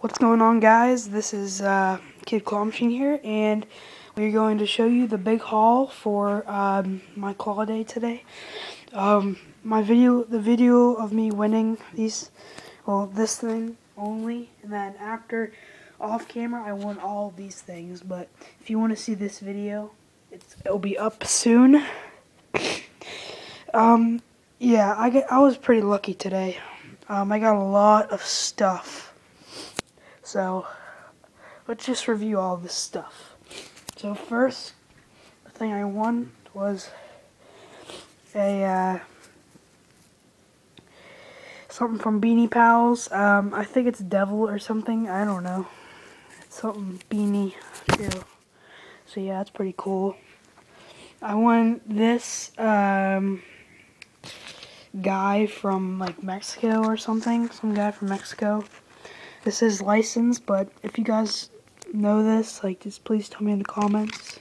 What's going on guys? This is uh, Kid Claw Machine here and we're going to show you the big haul for um, my claw day today. Um, my video, the video of me winning these, well this thing only and then after off camera I won all these things but if you want to see this video it'll be up soon. um, yeah, I, get, I was pretty lucky today. Um, I got a lot of stuff. So, let's just review all this stuff. So first, the thing I won was a, uh, something from Beanie Pals. Um, I think it's Devil or something. I don't know. It's something Beanie, too. So yeah, that's pretty cool. I won this, um, guy from like Mexico or something. Some guy from Mexico. This is licensed, but if you guys know this, like just please tell me in the comments.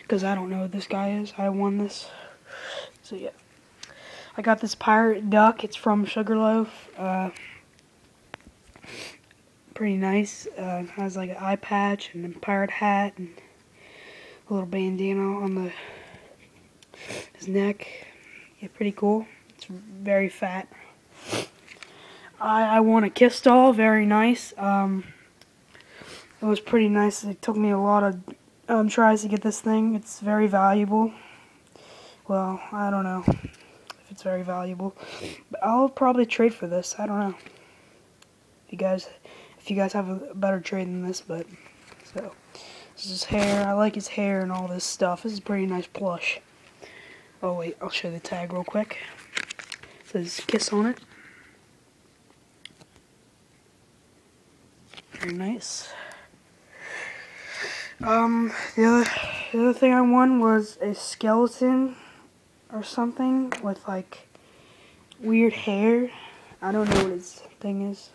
Because I don't know who this guy is. I won this. So yeah. I got this pirate duck. It's from Sugarloaf. Uh, pretty nice. Uh, has like an eye patch and a pirate hat and a little bandana on the his neck. Yeah, pretty cool. It's very fat. I, I won a kiss doll, very nice. Um, it was pretty nice. It took me a lot of um, tries to get this thing. It's very valuable. Well, I don't know if it's very valuable. But I'll probably trade for this. I don't know. If you guys, if you guys have a better trade than this, but so this is his hair. I like his hair and all this stuff. This is pretty nice plush. Oh wait, I'll show the tag real quick. It says kiss on it. Very nice. Um, the other, the other thing I won was a skeleton or something with like weird hair. I don't know what his thing is,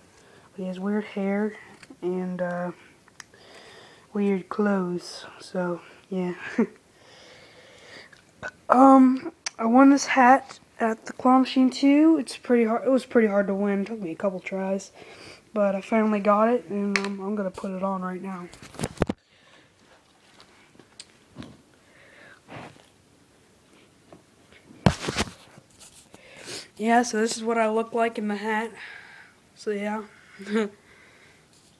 but he has weird hair and uh, weird clothes. So yeah. um, I won this hat at the claw machine too. It's pretty hard. It was pretty hard to win. It took me a couple tries, but I finally got it, and um, I'm gonna put it on right now. Yeah, so this is what I look like in the hat. So yeah.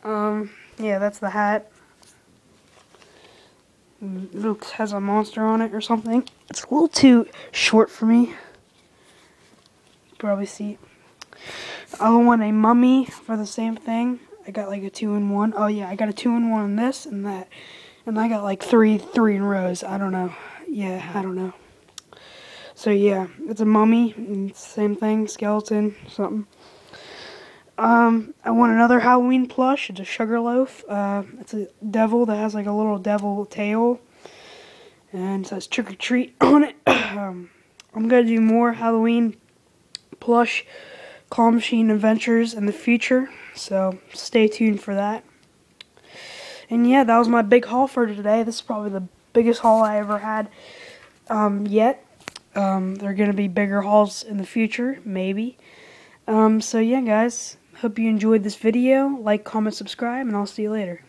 um, yeah, that's the hat. Luke has a monster on it or something. It's a little too short for me. Probably see. I want a mummy for the same thing. I got like a two in one. Oh yeah, I got a two in one on this and that. And I got like three three in rows. I don't know. Yeah, I don't know. So yeah, it's a mummy. Same thing, skeleton, something. Um, I want another Halloween plush. It's a Sugarloaf. Uh, it's a devil that has like a little devil tail. And says trick or treat on it. um, I'm to do more Halloween plush Claw Machine adventures in the future. So stay tuned for that. And yeah, that was my big haul for today. This is probably the biggest haul I ever had um, yet. Um, there are going to be bigger hauls in the future, maybe. Um, so yeah, guys. Hope you enjoyed this video. Like, comment, subscribe, and I'll see you later.